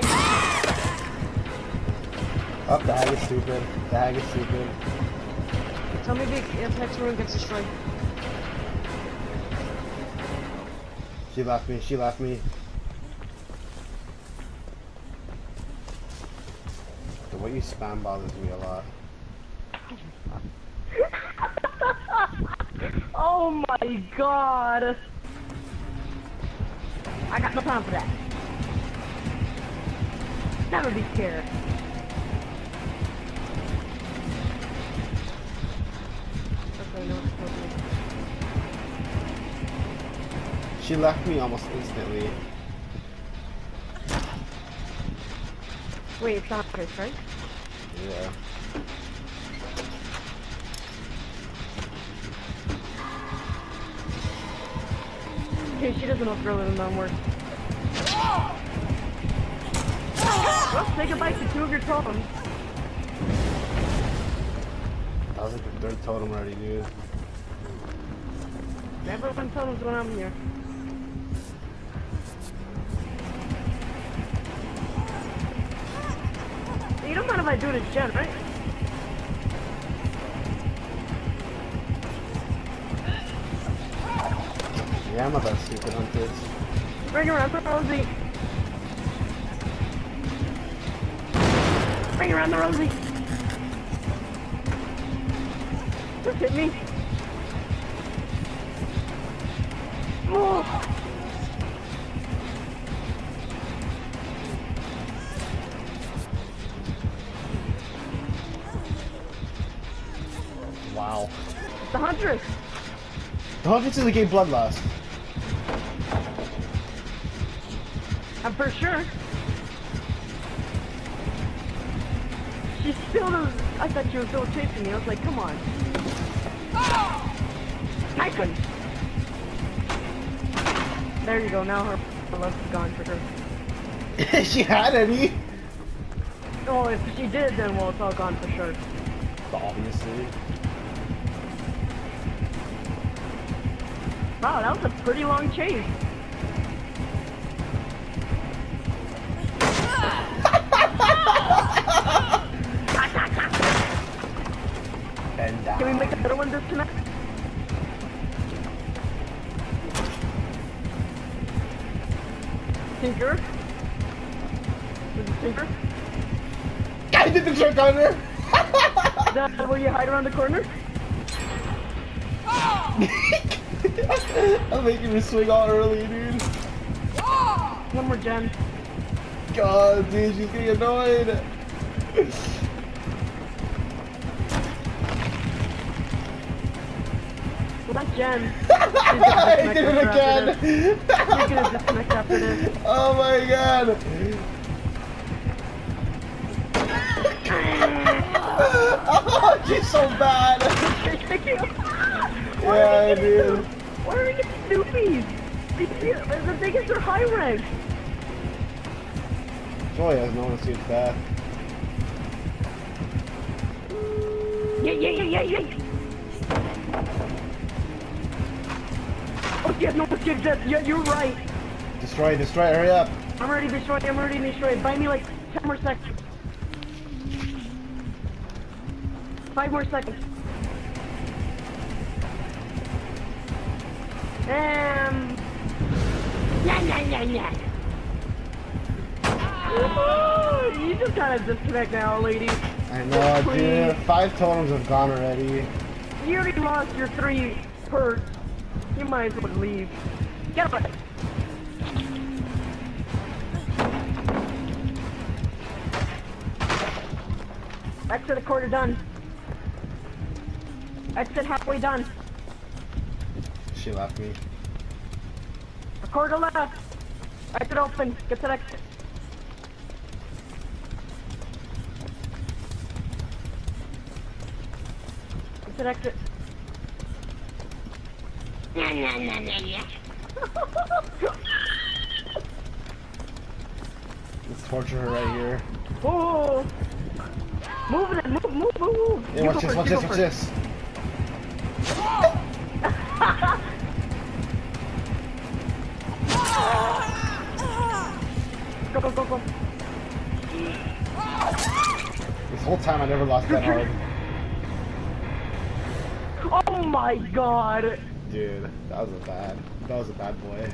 maybe Up, the hag is stupid. The hag is stupid. tell me if, if next room gets destroyed. She left me, she left me. The way you spam bothers me a lot. Oh my god! I got no time for that. Never be scared. Okay, no, okay. She left me almost instantly. Wait, it's not Chris, right? Yeah. Okay, she doesn't look really than work. Well, say goodbye to two of your totems. That was like the third totem already, dude. Never one totems when I'm here. You don't mind if I do this gen, right? Yeah, I'm not that stupid on this. Bring around Rosie. Bring around the Rosie. Just hit me. Move. Wow. The Huntress. The Huntress is the game Bloodlust. I'm for sure. She still does. I thought you were still chasing me. I was like, come on. I couldn't. There you go. Now her, her love is gone for her. she had any. Oh, if she did, then well, it's all gone for sure. Obviously. Wow, that was a pretty long chase. Can we make another one disconnect? Tinker? Is it Tinker? I did the trick on her! Is that where you hide around the corner? I'm making her swing all early, dude. One more gen. God, dude, she's getting annoyed. That's gen. I did it again. You're gonna disconnect after this. oh my god. oh, she's so bad. yeah, dude. Why are you snoopies? The thing is, they're high rank. Joy has no one to see its bad. Yeah, yeah, yeah, yeah, yeah. Oh, yeah, no, shit, that, yeah, you're right. Destroy, destroy, hurry up. I'm already destroyed, I'm already destroyed. Buy me like 10 more seconds. 5 more seconds. Um. Yeah, yeah, yeah, yeah. Woo! You just gotta disconnect now, lady. I know, Please. dude. Five totems have gone already. You already lost your three perks. You might as well leave. Get away. Exit a quarter done. Exit halfway done. She left me. A quarter left. Exit open. Get to exit. Exit exit. Let's torture her right here. Oh! Move it, move, move, move, move! Yeah, watch this, watch this, watch this! go, go, go, go! This whole time I never lost that hard. Oh my god! Dude, that was a bad. That was a bad boy.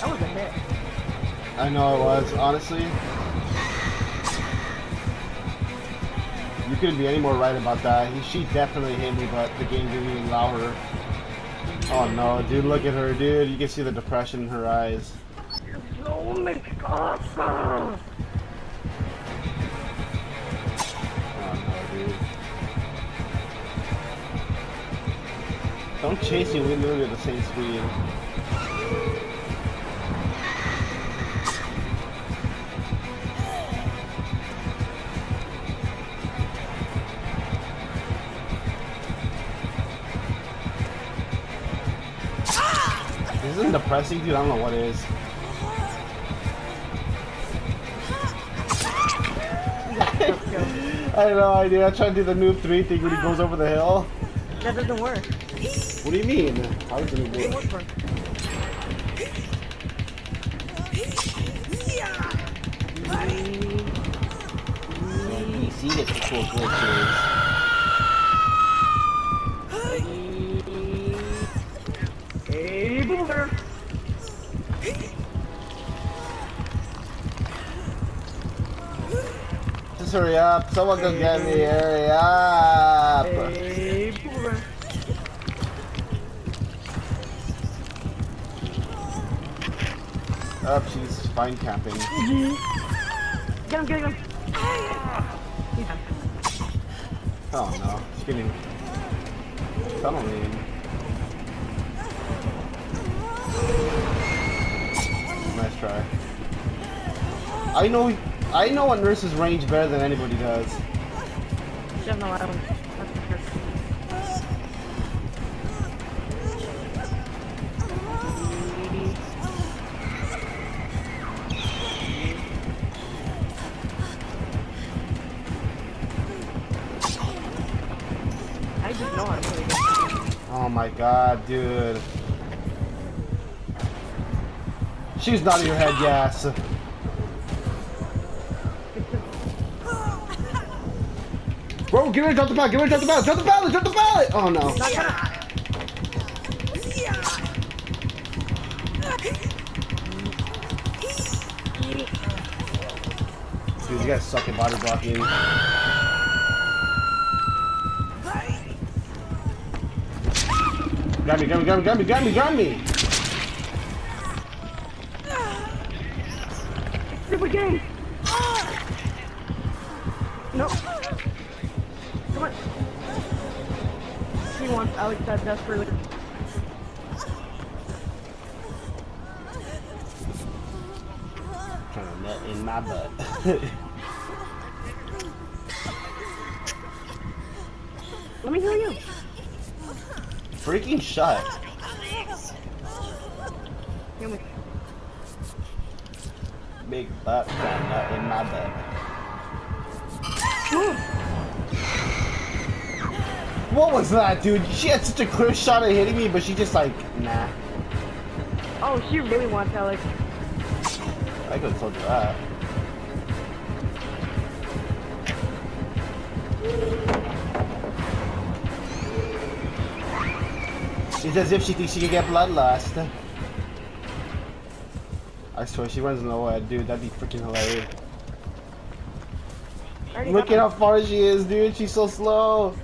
That was a hit. I know it was, honestly. You couldn't be any more right about that. She definitely hit me, but the game didn't even allow her. Oh no, dude, look at her, dude. You can see the depression in her eyes. So much awesome! Don't chase me, we literally at the same speed. This isn't depressing, dude. I don't know what is. I have no idea. I tried to do the noob 3 thing when he goes over the hill. That doesn't work. What do you mean? How does it It doesn't work? work for him. PC gets the cool glitches. Hurry up. Someone go get me. Hurry up. Hey, boomer! Up, she's fine camping. Get him, get him! He's done. Oh no, she's getting tunneling. Nice try. I know, I know a nurse's range better than anybody does. She has no island. That's for sure. I just know how to play this. Oh my god, dude. She's not in your head, yes. Bro, get ready to drop the pallet, get ready to drop the pallet, drop the pallet, drop the pallet! Oh no. Not. Dude, you guys suck at body blocking. Grab me, grab me, grab me, grab me, grab me, grab me! Super game! No. Wants Alex that desperately. To nut in my butt. Let me hear you. Freaking shut. Hear me. Big butt trying to nut in my butt. What was that, dude? She had such a clear shot at hitting me, but she just like, nah. Oh, she really wants Alex. I could have told you that. It's as if she thinks she can get bloodlust. I swear, she runs nowhere, dude. That'd be freaking hilarious. Look at how far she is, dude. She's so slow.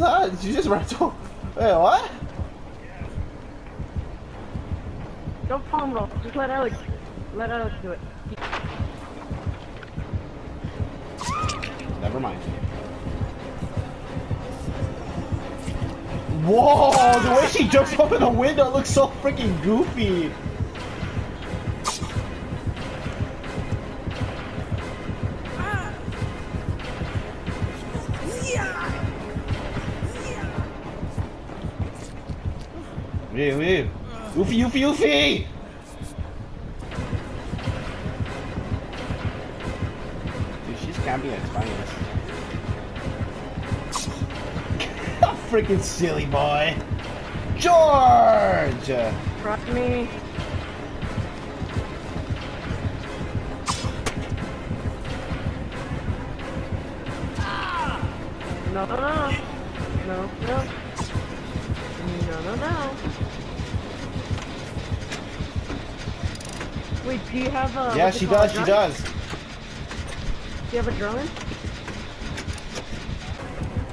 That? You just ran to... Wait, what? Don't palm roll. Just let Alex. Let Alex do it. Never mind. Whoa! The way she jumps up in the window looks so freaking goofy. Wee wee. Oofy oofy oofy! Dude, she's camping at its finest. freaking silly boy. George! Trust me. Ah! No, no, no. No, no. No, no, no. Wait, do you have uh, a... Yeah, she does, she does. Do you have a drone?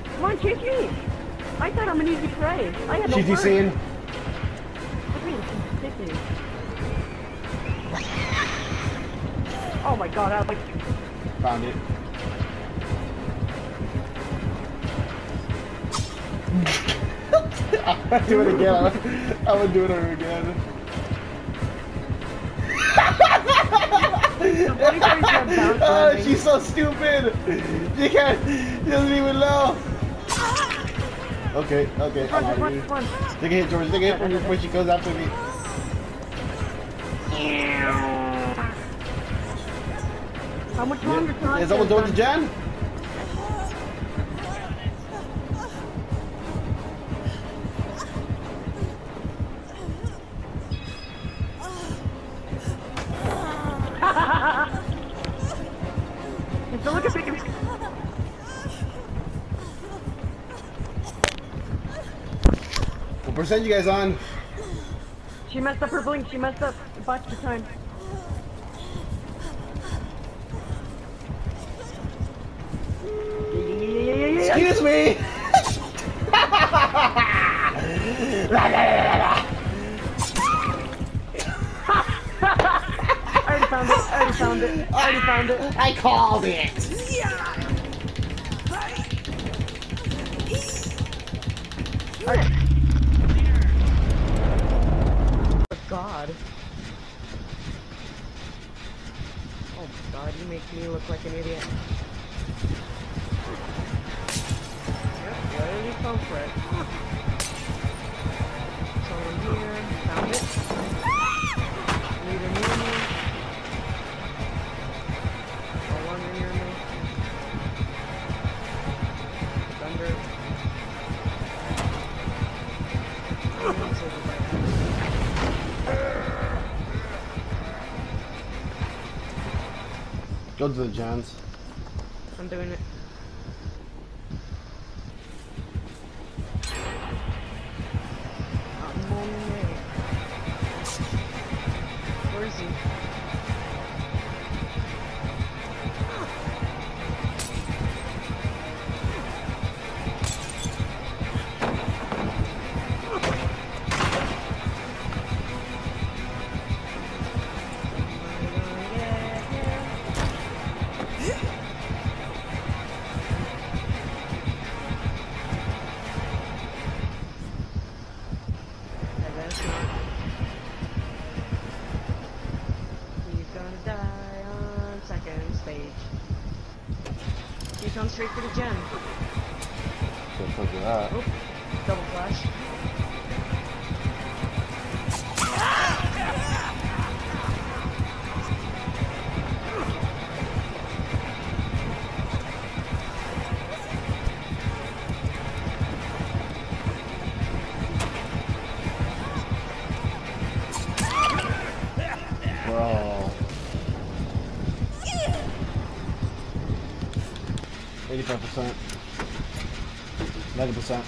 Come on, chase me! I thought I'm an easy prey. I had no She's saying, Look at me, she's kicking. Oh my god, I like... found it. I'm gonna do it again. I'm gonna do it over again. oh, she's so stupid. She can't. She doesn't even know. Okay, okay. Run, out run, run. Take a hit, George. Take a hit when, when she goes after me. How much longer till Is someone get doing the done? What percent you guys on? She messed up her blink. She messed up a bunch of times. Excuse me. I already found it. I already found it. I already found it. I called it. Alright. Oh God. Oh my God, you make me look like an idiot. Go to the gens. I'm doing it. Where is he? Gone straight for the gem. Don't fuck with that. Oh, double flash. 85%. 90%.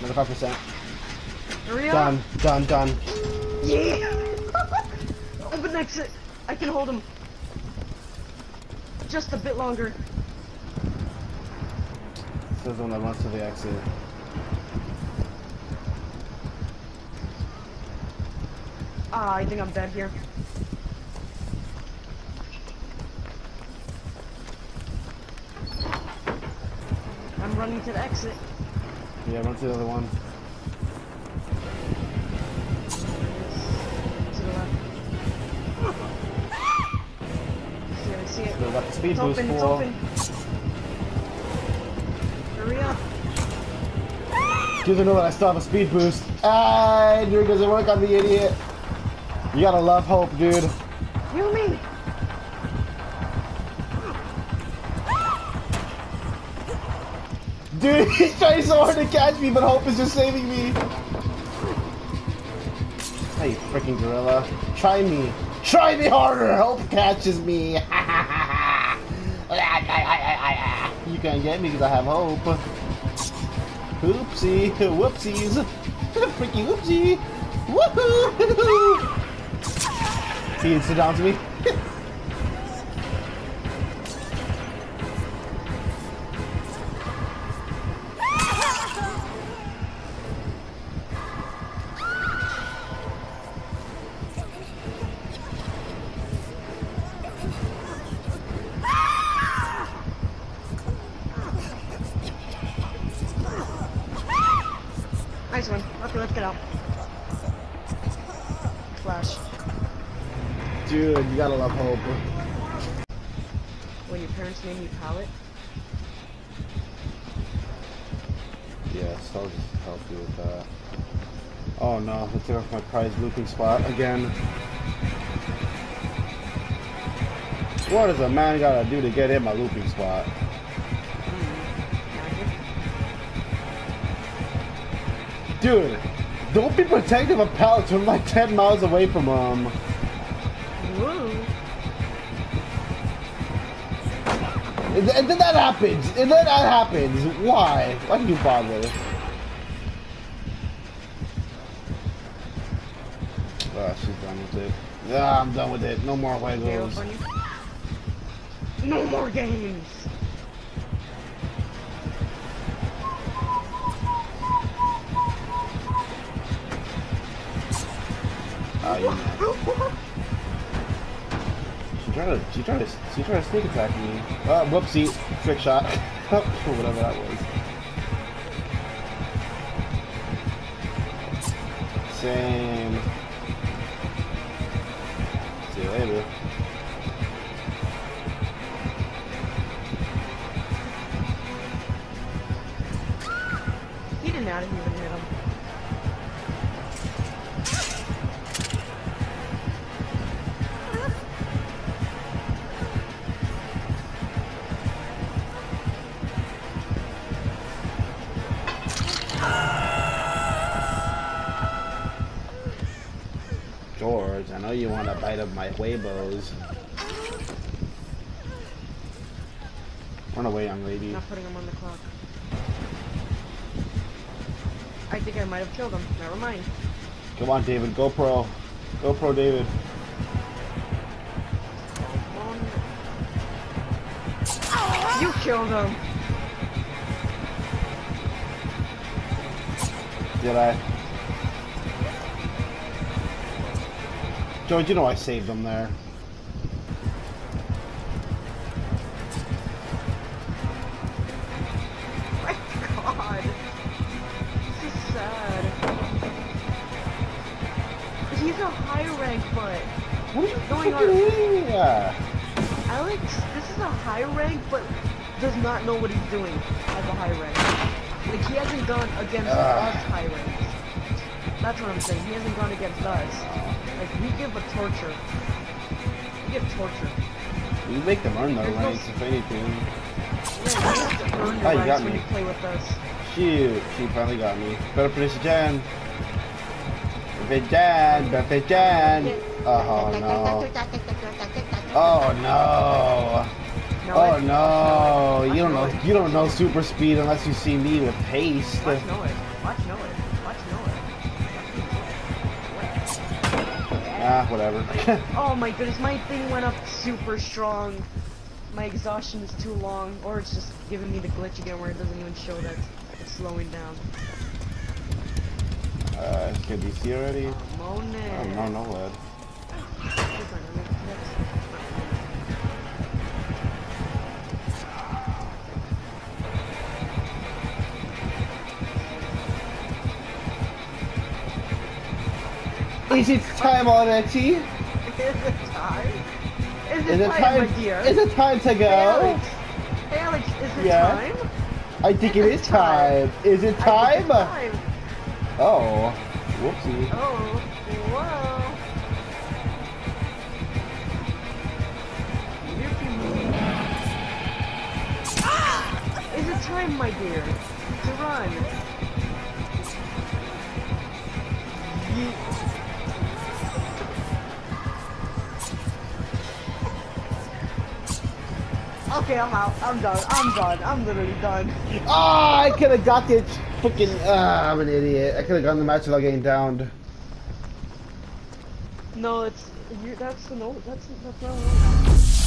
95%. Done, done, done. Yeah! Open exit! I can hold him. Just a bit longer. This is the one that runs to the exit. Ah, I think I'm dead here. I'm running to the exit. Yeah, run to the other one. To the left. See, it. The speed It's boost open, it's open. Hurry up. Doesn't know that I still have a speed boost. Ah, dude, doesn't work on the idiot. You gotta love hope, dude. Heal me! Dude, he's trying so hard to catch me, but Hope is just saving me. Hey, freaking gorilla. Try me. Try me harder. Hope catches me. you can't get me because I have hope. Oopsie. Whoopsies. Freaky whoopsie. Woohoo! He sit down to me. Gotta love. When your parents name you Pallet. Yes, I'll just help you with that. Oh no, I took off my prize looping spot again. What does a man gotta do to get in my looping spot? Dude, don't be protective of pallets when I'm like 10 miles away from them. Woo! And, then that happens. And then that happens. Why? Why do you bother? Ah, she's done with it. Yeah, I'm done with it. No more Legos. No more games! Ah, you know. She tried to, she tried to, she tried to sneak attack me. Uh, whoopsie, trick shot, or whatever that was. Same. See you later. He didn't. George, I know you want a bite of my huevos. Run away, young lady. Not putting him on the clock. I think I might have killed him. Never mind. Come on, David. GoPro. GoPro, David. You killed him. Did I? George, you know I saved them there. My god. This is sad. He's a high rank, but What are you Going fucking on- doing? Yeah. Alex, this is a high rank, but does not know what he's doing as a high rank. Like, he hasn't gone against Ugh. us high ranks. That's what I'm saying. He hasn't gone against us. Like, we give a torture. We give torture. You make them earn their no- ranks, if anything. Yeah, you have to earn your Oh, you got when me. you play with us. Shoot, she finally got me. Better finish the Jan. Jan, better Jan. Oh no. Oh no. No, Oh no. You don't know. You don't know super speed unless you see me with haste. Watch know it. It. Ah, whatever. Oh my goodness, my thing went up super strong. My exhaustion is too long, or it's just giving me the glitch again where it doesn't even show that it's slowing down. uh, can you see already? Oh no, no lead. Is it time already? Is it time? Is it, Is it time, time? my dear? Is it time to go? Alex. Hey, Alex, is it Yeah? time? I think it is time. Is it time? time. Oh, whoopsie. Oh, whoa. Is it time, my dear? on. Ye- Okay, I'm out. I'm done. I'm done. I'm literally done. Ah, I could have got the fucking. Ah, I'm an idiot. I could have gotten the match without getting downed. No, it's you're, that's the no. That's that's not.